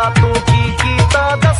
रातों की गीता दस